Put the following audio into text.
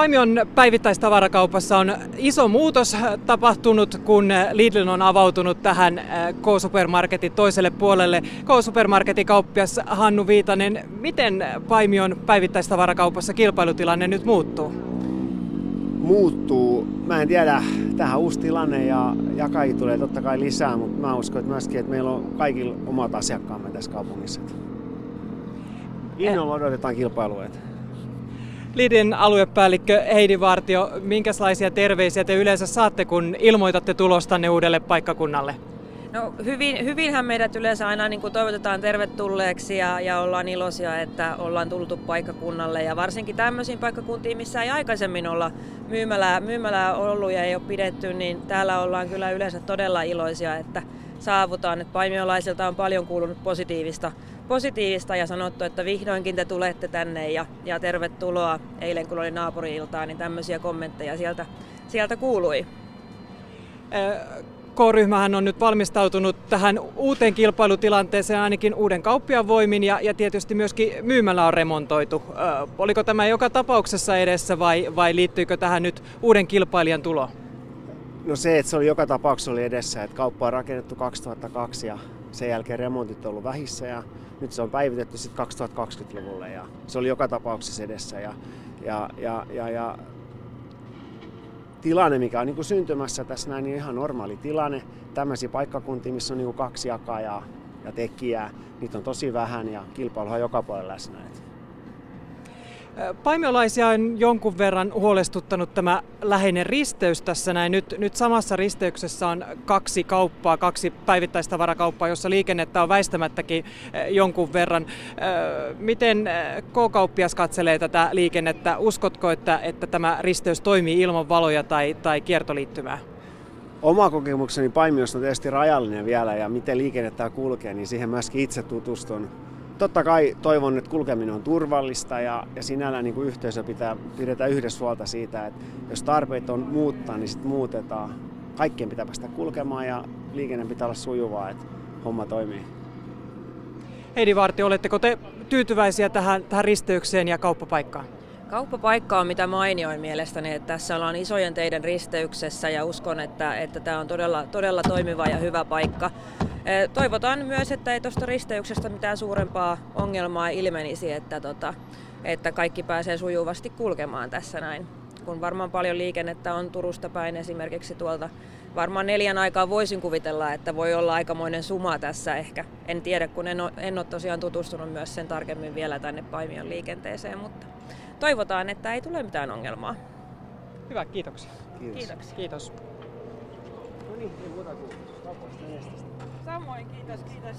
Paimion päivittäistavarakaupassa on iso muutos tapahtunut, kun Lidl on avautunut tähän K-Supermarketin toiselle puolelle. K-Supermarketin kauppias Hannu Viitanen, miten Paimion päivittäistavarakaupassa kilpailutilanne nyt muuttuu? Muuttuu. Mä en tiedä, tähän uusi tilanne ja jakajia tulee totta kai lisää, mutta mä uskon että myöskin, että meillä on kaikilla omat asiakkaamme tässä kaupungissa. Innolla odotetaan kilpailua. Lidin aluepäällikkö Heidi Vartio, minkälaisia terveisiä te yleensä saatte, kun ilmoitatte tulostanne uudelle paikkakunnalle? No hyvin, hyvinhän meidät yleensä aina niin kuin toivotetaan tervetulleeksi ja, ja ollaan iloisia, että ollaan tultu paikkakunnalle. Ja varsinkin tämmöisiin paikkakuntiin, missä ei aikaisemmin olla myymälää, myymälää ollut ja ei ole pidetty, niin täällä ollaan kyllä yleensä todella iloisia, että saavutaan. Että paimiolaisilta on paljon kuulunut positiivista, positiivista ja sanottu, että vihdoinkin te tulette tänne ja, ja tervetuloa. Eilen kun oli naapuri-iltaa, niin tämmöisiä kommentteja sieltä, sieltä kuului. K-ryhmähän on nyt valmistautunut tähän uuteen kilpailutilanteeseen ainakin uuden kauppian voimin ja, ja tietysti myöskin myymällä on remontoitu. Oliko tämä joka tapauksessa edessä vai, vai liittyykö tähän nyt uuden kilpailijan tulo? No se, että se oli joka tapauksessa oli edessä, että kauppa on rakennettu 2002 ja sen jälkeen remontit on ollut vähissä ja nyt se on päivitetty sitten 2020-luvulle ja se oli joka tapauksessa edessä. Ja, ja, ja, ja, ja tilanne, mikä on niin kuin syntymässä tässä näin, niin ihan normaali tilanne. Tämmöisiä paikkakuntia, missä on niin kuin kaksi jakajaa ja tekijää, niitä on tosi vähän ja kilpailu on joka puolella läsnä. Paimiolaisia on jonkun verran huolestuttanut tämä läheinen risteys tässä näin. Nyt, nyt samassa risteyksessä on kaksi kauppaa, kaksi päivittäistavarakauppaa, jossa liikennettä on väistämättäkin jonkun verran. Miten K-kauppias katselee tätä liikennettä? Uskotko, että, että tämä risteys toimii ilman valoja tai, tai kiertoliittymää? Oma kokemukseni Paimiosta on tietysti rajallinen vielä ja miten liikennettä kulkee, niin siihen myöskin itse tutustun totta kai toivon, että kulkeminen on turvallista ja, ja sinällään niin kuin yhteisö pitää, pidetään yhdessä huolta siitä, että jos tarpeet on muuttaa, niin sitten muutetaan. Kaikkien pitää päästä kulkemaan ja liikenne pitää olla sujuvaa, että homma toimii. Heidi Varti, oletteko te tyytyväisiä tähän, tähän risteykseen ja kauppapaikkaan? Kauppapaikka on mitä mainioin mielestäni, että tässä ollaan isojen teiden risteyksessä ja uskon, että, että tämä on todella, todella toimiva ja hyvä paikka. Toivotaan myös, että ei tuosta risteyksestä mitään suurempaa ongelmaa ilmenisi, että, tota, että kaikki pääsee sujuvasti kulkemaan tässä näin. Kun varmaan paljon liikennettä on Turusta päin esimerkiksi tuolta varmaan neljän aikaa voisin kuvitella, että voi olla aikamoinen suma tässä ehkä. En tiedä, kun en ole, en ole tosiaan tutustunut myös sen tarkemmin vielä tänne Paimion liikenteeseen, mutta toivotaan, että ei tule mitään ongelmaa. Hyvä, kiitoksia. Kiitos. Kiitoksia. Kiitos. Pihti kodakondsust vabast Eestist. samoin, kiitos, kiitos.